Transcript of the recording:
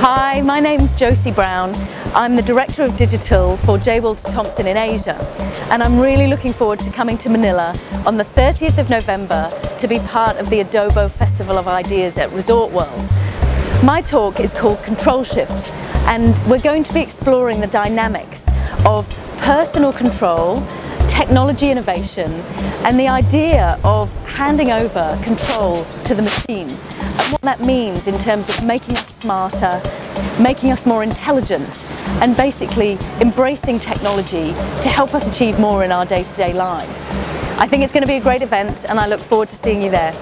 Hi, my name is Josie Brown. I'm the Director of Digital for J. Walter Thompson in Asia and I'm really looking forward to coming to Manila on the 30th of November to be part of the Adobo Festival of Ideas at Resort World. My talk is called Control Shift and we're going to be exploring the dynamics of personal control technology innovation and the idea of handing over control to the machine and what that means in terms of making us smarter, making us more intelligent and basically embracing technology to help us achieve more in our day-to-day -day lives. I think it's going to be a great event and I look forward to seeing you there.